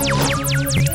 Música